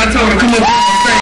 I told her, come on.